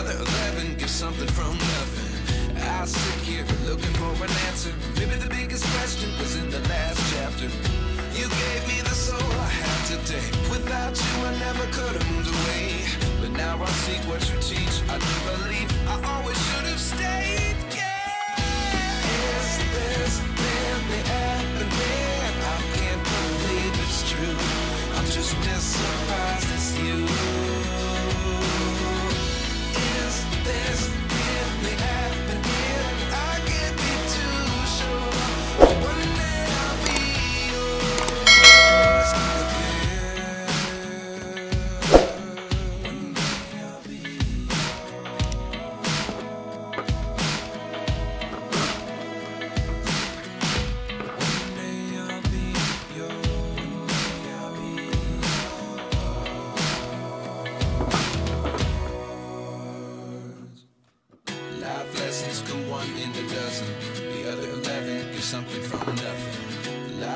The other eleven give something from nothing. I sit here looking for an answer. Maybe the biggest question was in the last chapter. You gave me the soul I have today. Without you, I never could have moved away. But now I see what you teach. I do believe I always should have stayed.